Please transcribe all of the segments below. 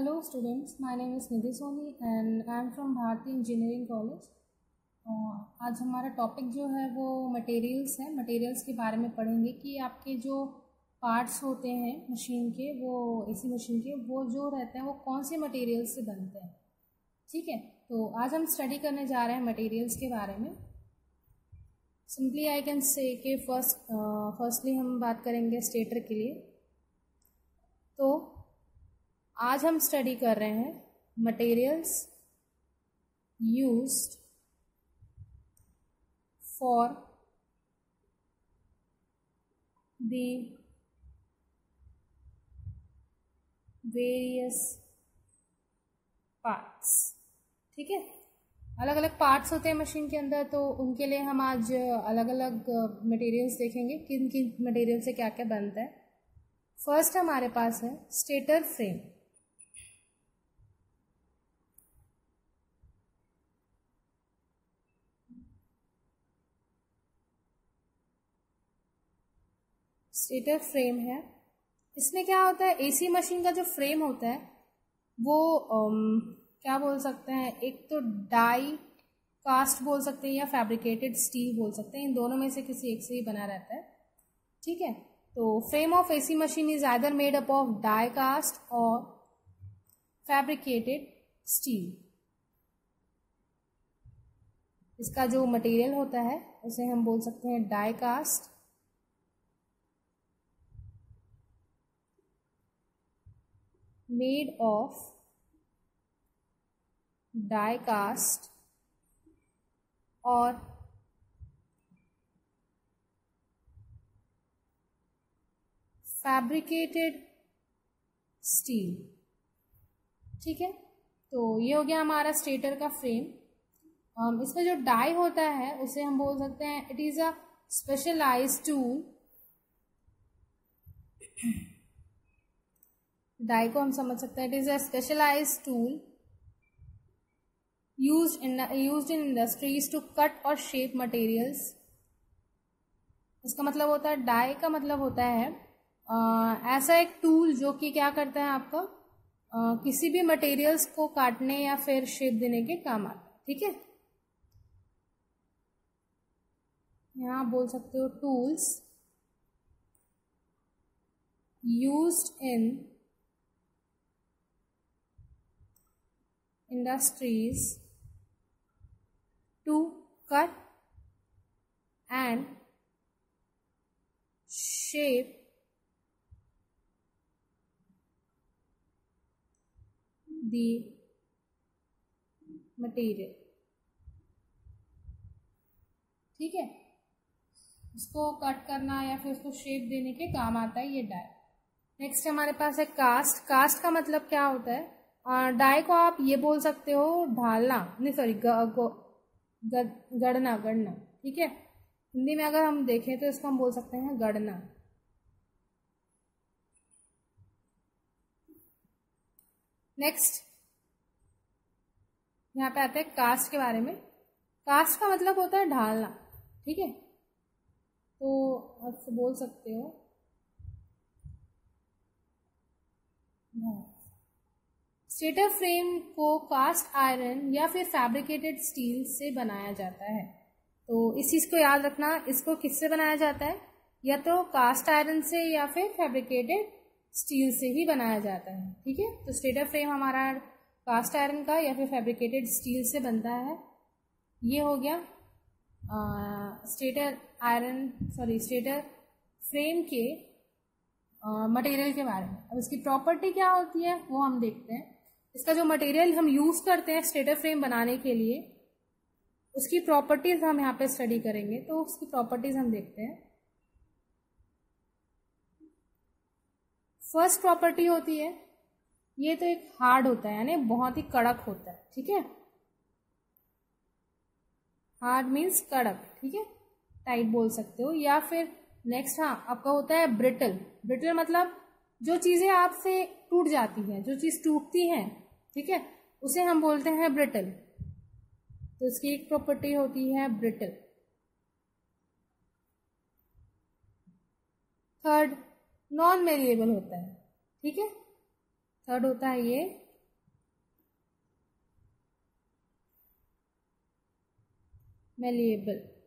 Hello students, my name is Nidhi Soni and I am from Bharati Engineering College. और आज हमारा topic जो है वो मटेरियल्स है। मटेरियल्स के बारे में पढ़ेंगे कि आपके जो पार्ट्स होते हैं मशीन के वो एसी मशीन के वो जो रहते हैं वो कौन से मटेरियल्स से बनते हैं। ठीक है? तो आज हम स्टडी करने जा रहे हैं मटेरियल्स के बारे में। सिंपली आई कैन से के फ़र्स्ट फर्स्टली हम बात करेंगे स्टेटर के लिए। तो आज हम स्टडी कर रहे हैं materials used for the various parts ठीक है? अलग अलग पार्ट्स होते हैं मशीन के अंदर तो उनके लिए हम आज अलग अलग मटेरियल्स देखेंगे किन किन मटेरियल से क्या क्या बनता है। फ़र्स्ट हमारे पास है स्टेटर फ्रेम स्टेटर फ्रेम है। इसमें क्या होता है एसी मशीन का जो फ्रेम होता है वो um, क्या बोल सकते हैं एक तो डाई कास्ट बोल सकते हैं या फैब्रिकेटेड स्टील बोल सकते हैं। इन दोनों में से किसी एक से ही बना रहता है। ठीक है? तो frame of AC machine is either made up of die cast और फैब्रिकेटेड स्टील इसका जो मटेरियल होता है उसे हम बोल सकते हैं die cast made of die cast or fabricated steel ठीक है? तो ये हो गया हमारा स्टेटर का फ्रेम um, इसका जो डाई होता है उसे हम बोल सकते हैं it is a specialise tool die को हम समझ सकते हैं। It is a specialise tool use in use in industries to cut और शेप मटेरियल्स इसका मतलब होता है डाई का मतलब होता है आ, ऐसा एक टूल जो कि क्या करता है आपका? आ, किसी भी मटेरियल्स को काटने या फिर शेप देने के काम आता है ठीक है? यहाँ बोल सकते हो tools used in industries to cut and shape the material. ठीक है? इसको कट करना या फिर उसको शेप देने के काम आता है ये डाई नेक्स्ट हमारे पास है कास्ट कास्ट का मतलब क्या होता है? डाई को आप ये बोल सकते हो ढालना, नहीं सॉरी गढ़ना गढ़ना, ठीक है? हिंदी में अगर हम देखें तो इसको हम बोल सकते हैं गढ़ना। नेक्स्ट यहाँ पे आते हैं कास्ट के बारे में। कास्ट का मतलब होता है ढालना, ठीक है? तो आप बोल सकते हो स्टेटर फ्रेम को कास्ट आयरन या फिर फैब्रिकेटेड स्टील से बनाया जाता है। तो इस चीज़ को याद रखना, इसको किससे बनाया जाता है? या तो कास्ट आयरन से या फिर फैब्रिकेटेड स्टील से ही बनाया जाता है, ठीक है? तो स्टेटर फ्रेम हमारा कास्ट आयरन का या फिर फैब्रिकेटेड स्टील से बनता है। ये हो गया stator iron, sorry, stator frame के मटेरियल के बारे में। अब इसकी प्रॉपर्टी क्या होती है, वो हम देखते हैं। इसका जो मटेरियल हम यूज़ करते हैं स्टेटर फ्रेम बनाने के लिए, उसकी प्रॉपर्टीज़ हम यहाँ पे स्टडी करेंगे। तो उसकी प्रॉपर्टीज़ हम देखते हैं। फ़र्स्ट प्रॉपर्टी होती है, ये तो एक हार्ड होता है, यानी बहुत ही कड़क होता है, ठीक है? हार्ड मीन्स कड़क, ठीक है? टाइट बोल सकते हो। या फिर नेक्स्ट हाँ आपका होता है ब्रिटल ब्रिटल मतलब जो चीज़ें आपसे टूट जाती हैं, जो चीज़ टूटती हैं, ठीक है, उसे हम बोलते हैं ब्रिटल। तो इसकी एक प्रॉपर्टी होती है ब्रिटल। थर्ड नॉन मेरिएबल होता है, ठीक है? थर्ड होता है ये मेलिएबल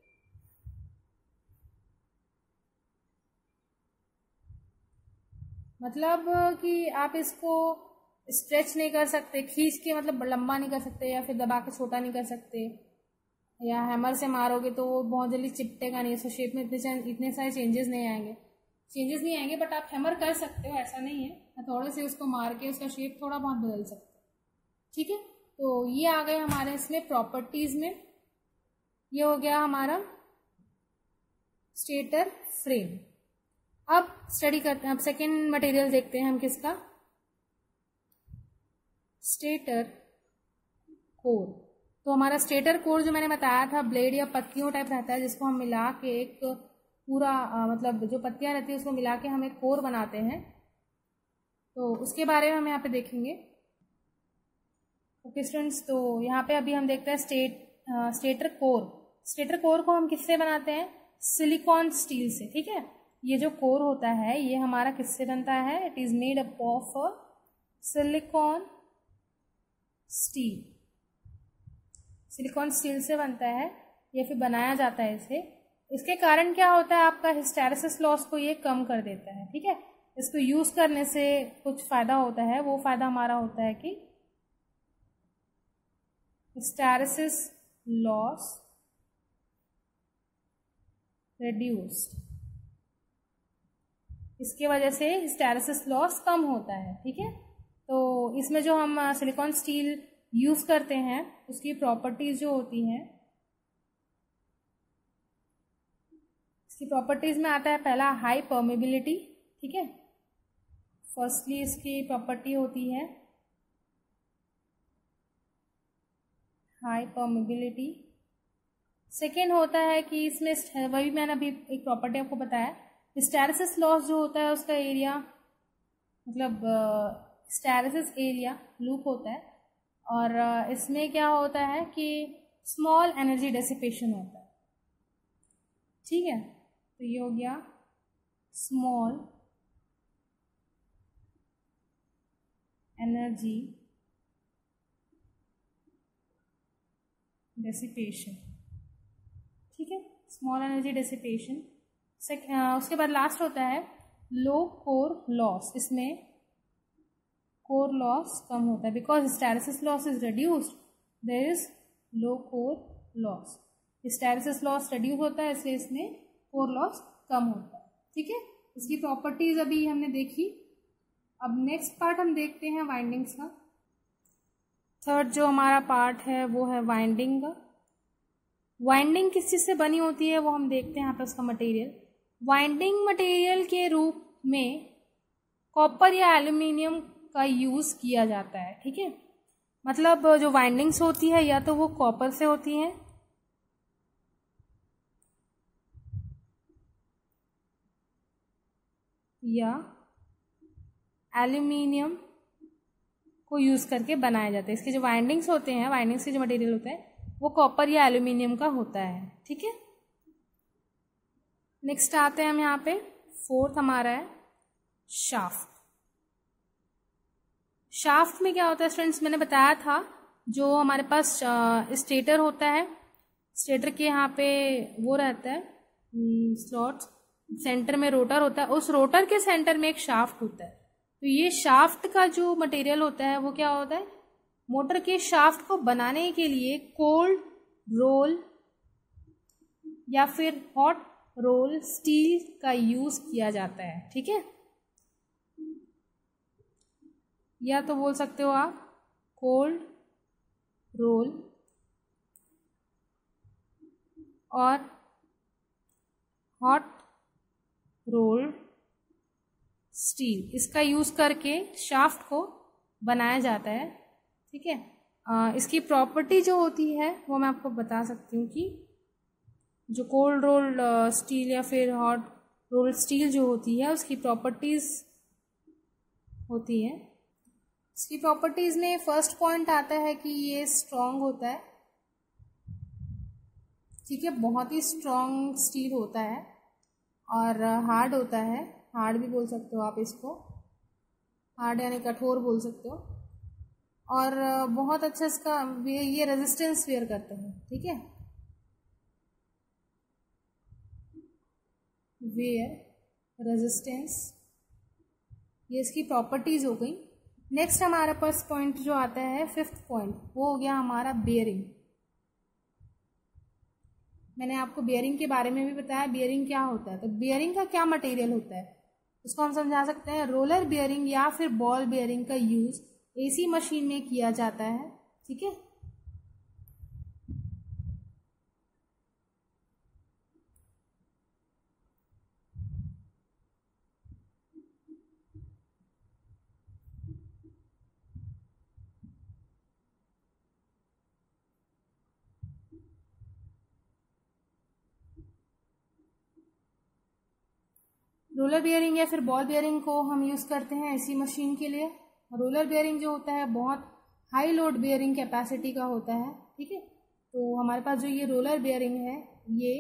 मतलब कि आप इसको स्ट्रेच नहीं कर सकते, खींच के मतलब लंबा नहीं कर सकते या फिर दबा के छोटा नहीं कर सकते। या हैमर से मारोगे तो वो बहुत जल्दी चिपटेगा नहीं सो शेप में इतने इतने सारे चेंजेस नहीं आएँगे। चेंजेस नहीं आएँगे बट आप हैमर कर सकते हो, ऐसा नहीं है। थोड़े से उसको मार के उसका शेप थोड़ा बहुत बदल सकते ठीक है? तो ये आ गए हमारे इसमें प्रॉपर्टीज़ में। ये हो गया हमारा स्टेटर फ्रेम अब स्टडी करते हैं। अब सेकेंड मटेरियल देखते हैं हम किसका? स्टेटर कोर तो हमारा स्टेटर कोर जो मैंने बताया था ब्लेड या पत्तियों टाइप रहता है जिसको हम मिला के एक पूरा आ, मतलब जो पत्तियाँ रहती है उसको मिला के हम एक कोर बनाते हैं। तो उसके बारे में हम यहाँ पे देखेंगे। ओके स्टूडेंट्स तो यहाँ पे अभी हम देखते हैं state ah, stator core stator core को हम किससे बनाते हैं? सिलिकॉन स्टील से ठीक है? ये जो कोर होता है, ये हमारा किससे बनता है? It is made up of silicon steel silicon steel से बनता है, या फिर बनाया जाता है इसे। इसके कारण क्या होता है? आपका हिस्टेरिसिस लॉस को ये कम कर देता है, ठीक है? इसको यूज़ करने से कुछ फ़ायदा होता है। वो फ़ायदा हमारा होता है कि हिस्टेरिसिस लॉस reduced. इसके वजह से हिस्टेरिसिस लॉस कम होता है, ठीक है? तो इसमें जो हम सिलिकॉन स्टील यूज़ करते हैं, उसकी प्रॉपर्टीज़ जो होती हैं, इसकी प्रॉपर्टीज़ में आता है पहला हाई परमेबिलिटी, ठीक है? फर्स्टली इसकी प्रॉपर्टी होती है हाई परमेबिलिटी। सेकेंड होता है कि इसमें, वही मैंने अभी एक प्रॉपर्टी आपको बताया स्टेरिसिस लॉस जो होता है उसका एरिया मतलब स्टेरिसिस एरिया लूप होता है और इसमें क्या होता है कि स्मॉल एनर्जी डेसिपेशन होता है। ठीक है? तो ये हो गया स्मॉल एनर्जी डेसिपेशन ठीक है? स्मॉल एनर्जी डेसिपेशन उसके बाद लास्ट होता है लो कोर लॉस इसमें कोर लॉस कम होता है. Because hysteresis loss is reduced there is low core loss hysteresis loss reduce होता है, इसलिए इसमें कोर लॉस कम होता है. ठीक है? इसकी प्रॉपर्टीज़ अभी हमने देखी. अब नेक्स्ट पार्ट हम देखते हैं वाइंडिंग्स का. थर्ड जो हमारा पार्ट है, वो है वाइंडिंग का. वाइंडिंग किस चीज़ से बनी होती है, वो हम देखते हैं यहाँ पे उसका मटेरियल वाइंडिंग मटेरियल के रूप में कॉपर या एल्यूमिनियम का यूज़ किया जाता है, ठीक है? मतलब जो वाइंडिंग्स होती है, या तो वो कॉपर से होती हैं, या एल्यूमिनियम को यूज़ करके बनाया जाता है। इसके जो वाइंडिंग्स होते हैं वाइंडिंग्स के जो मटेरियल होता है, वो कॉपर या एल्यूमिनियम का होता है, ठीक है? नेक्स्ट आते हैं हम यहाँ पे। फोर्थ हमारा है शाफ्ट शाफ्ट में क्या होता है स्टूडेंट्स मैंने बताया था जो हमारे पास स्टेटर होता है स्टेटर के यहाँ पे वो रहता है स्लॉट हम्म, सेंटर में रोटर होता है उस रोटर के सेंटर में एक शाफ्ट होता है। तो ये शाफ्ट का जो मटेरियल होता है वो क्या होता है? मोटर के शाफ्ट को बनाने के लिए कोल्ड रोल या फिर हॉट रोल स्टील का यूज़ किया जाता है, ठीक है? या तो बोल सकते हो आप कोल्ड रोल और हॉट रोल स्टील। इसका यूज़ करके शाफ्ट को बनाया जाता है, ठीक है? इसकी प्रॉपर्टी जो होती है, वो मैं आपको बता सकती हूँ कि जो कोल्ड रोल्ड स्टील या फिर हॉट रोल्ड स्टील जो होती है, उसकी प्रॉपर्टीज़ होती है। इसकी प्रॉपर्टीज़ में फ़र्स्ट पॉइंट आता है कि ये स्ट्रॉन्ग होता है। ठीक है, बहुत ही स्ट्रॉन्ग स्टील होता है और हार्ड होता है। हार्ड भी बोल सकते हो आप इसको। हार्ड यानी कठोर बोल सकते हो। और बहुत अच्छा इसका, ये रेजिस्टेंस वेयर करते हैं। ठीक है? वेयर रेजिस्टेंस ये इसकी प्रॉपर्टीज़ हो गई. नेक्स्ट हमारा पास पॉइंट जो आता है फिफ्थ पॉइंट वो हो गया हमारा बेयरिंग मैंने आपको बियरिंग के बारे में भी बताया बियरिंग क्या होता है? तो बियरिंग का क्या मटेरियल होता है? उसको हम समझा सकते हैं रोलर बियरिंग या फिर बॉल बियरिंग का यूज़ एसी मशीन में किया जाता है, ठीक है? रोलर बियरिंग या फिर बॉल बियरिंग को हम यूज़ करते हैं ऐसी मशीन के लिए। रोलर बियरिंग जो होता है, बहुत हाई लोड बियरिंग कैपेसिटी का होता है, ठीक है? तो हमारे पास जो ये रोलर बियरिंग है, ये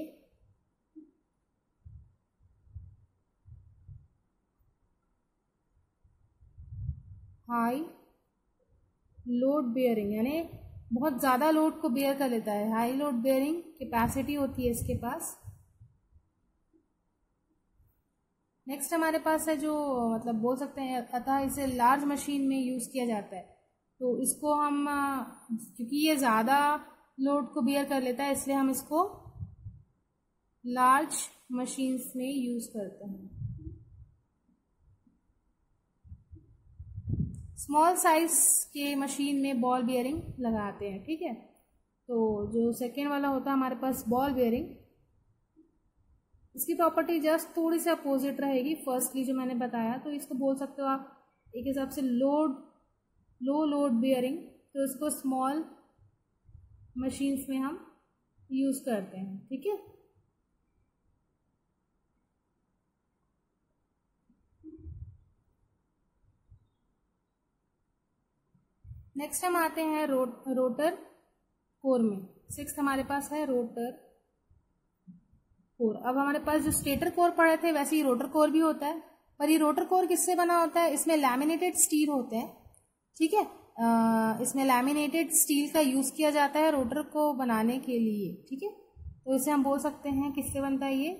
हाई लोड बियरिंग यानी बहुत ज़्यादा लोड को बेयर कर लेता है। हाई लोड बियरिंग कैपेसिटी होती है इसके पास। नेक्स्ट हमारे पास है जो मतलब बोल सकते हैं, अतः इसे लार्ज मशीन में यूज़ किया जाता है। तो इसको हम क्योंकि ये ज़्यादा लोड को बियर कर लेता है, इसलिए हम इसको लार्ज मशीन्स में यूज़ करते हैं। स्मॉल साइज़ के मशीन में बॉल बियरिंग लगाते हैं, ठीक है? तो जो सेकेंड वाला होता है हमारे पास बॉल बियरिंग इसकी प्रॉपर्टी जस्ट थोड़ी सी अपोजिट रहेगी। फर्स्टली जो मैंने बताया तो इसको बोल सकते हो आप एक हिसाब से लोड लो लोड बियरिंग तो इसको स्मॉल मशीन्स में हम यूज़ करते हैं ठीक है? नेक्स्ट हम आते हैं रो, रोटर कोर में। सिक्स हमारे पास है रोटर कोर अब हमारे पास जो स्टेटर कोर पड़े थे, वैसे ही रोटर कोर भी होता है। पर ये रोटर कोर किससे बना होता है? इसमें लैमिनेटेड स्टील होते हैं। ठीक है? इसमें लैमिनेटेड स्टील का यूज़ किया जाता है रोटर को बनाने के लिए। ठीक है? तो इसे हम बोल सकते हैं, किससे बनता है ये?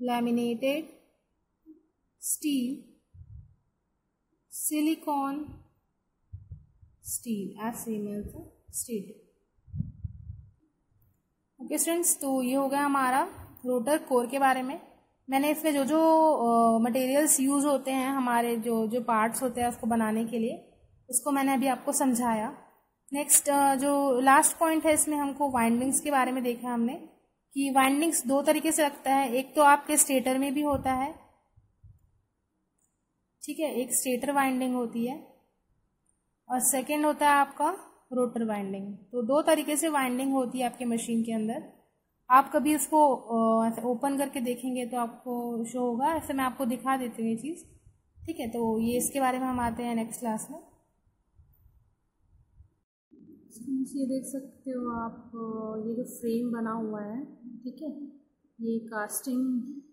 Laminated steel silicon steel as same steel okay students तो ये हो गया हमारा रोटर कोर के बारे में। मैंने इसमें जो जो मटेरियल्स यूज़ होते हैं हमारे जो जो पार्ट्स होते हैं उसको बनाने के लिए उसको मैंने अभी आपको समझाया। नेक्स्ट uh, जो लास्ट पॉइंट है इसमें हमको वाइंडिंग्स के बारे में देखा हमने कि वाइंडिंग्स दो तरीके से लगता है। एक तो आपके स्टेटर में भी होता है ठीक है एक स्टेटर वाइंडिंग होती है और सेकेंड होता है आपका रोटर वाइंडिंग। तो दो तरीके से वाइंडिंग होती है आपके मशीन के अंदर। आप कभी उसको ऐसे ओपन करके देखेंगे तो आपको शो होगा। ऐसे मैं आपको दिखा देती हूँ ये चीज़। ठीक है तो ये इसके बारे में हम आते हैं नेक्स्ट क्लास में। ये देख सकते हो आप ये जो फ्रेम बना हुआ है, ठीक है? ये कास्टिंग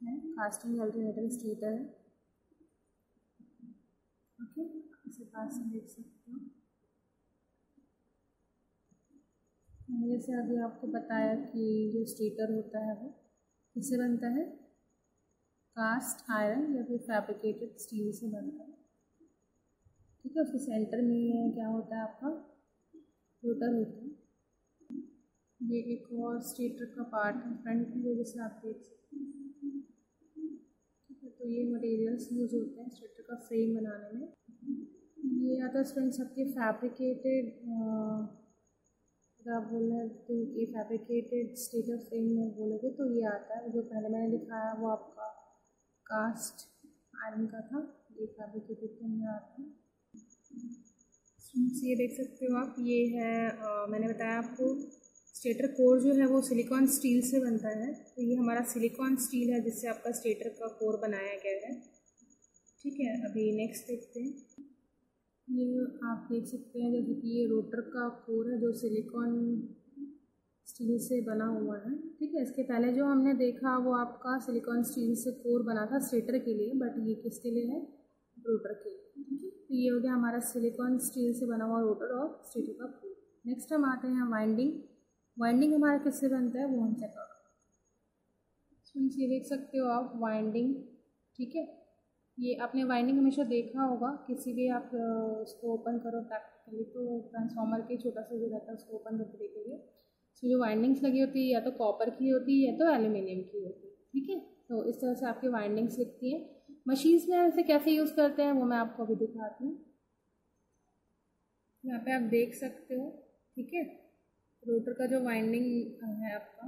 है। कास्टिंग अल्टरनेटर स्टेटर ओके, इसे पास देख सकते हो। जैसे अभी आपको बताया कि जो स्टेटर होता है वो किससे बनता है? कास्ट, आयरन या फिर फैब्रिकेटेड स्टील से बनता है। ठीक है, उसके सेंटर में क्या होता है आपका? रोटर होता है। ये एक और स्टेटर का पार्ट है फ्रंट की वजह से आप देख सकते हैं। ठीक है तो ये मटेरियल्स यूज़ होते हैं स्टेटर का फ्रेम बनाने में। ये आता है फ्रेंड्स आपके फैब्रिकेटेड आप बोलना कि फैब्रिकेटेड स्टेटर फ्रेम में बोलोगे तो ये आता है जो पहले मैंने दिखाया वो आपका कास्ट आयरन का था ये फैब्रिकेटेड के अंदर आता है। ये देख सकते हो आप ये है आ, मैंने बताया आपको स्टेटर कोर जो है वो सिलिकॉन स्टील से बनता है तो ये हमारा सिलिकॉन स्टील है जिससे आपका स्टेटर का कोर बनाया गया है। ठीक है अभी नेक्स्ट देखते हैं। ये आप देख सकते हैं जैसे कि ये रोटर का कोर है जो सिलिकॉन स्टील से बना हुआ है। ठीक है, इसके पहले जो हमने देखा वो आपका सिलिकॉन स्टील से कोर बना था स्टेटर के लिए, बट ये किसके लिए है? रोटर के लिए। ठीक है तो ये हो गया हमारा सिलिकॉन स्टील से बना हुआ रोटर और स्टेटर का कोर। नेक्स्ट हम आते हैं वाइंडिंग। वाइंडिंग हमारा किससे बनता है? वो हम चेक ये देख सकते हो आप वाइंडिंग। ठीक है ये आपने वाइंडिंग हमेशा देखा होगा, किसी भी आप उसको ओपन करो प्रैक्टिकली तो ट्रांसफार्मर के छोटा सा जो रहता है उसको ओपन करके देखोगे। इसमें जो वाइंडिंग्स लगी होती है, या तो कॉपर की होती है, या तो एल्यूमिनियम की होती है, ठीक है? तो इस तरह से आपकी वाइंडिंग्स लिखती हैं। मशीन्स में ऐसे कैसे यूज़ करते हैं, वो मैं आपको अभी दिखाती हूँ। यहाँ पे आप देख सकते हो, ठीक है? रोटर का जो वाइंडिंग है आपका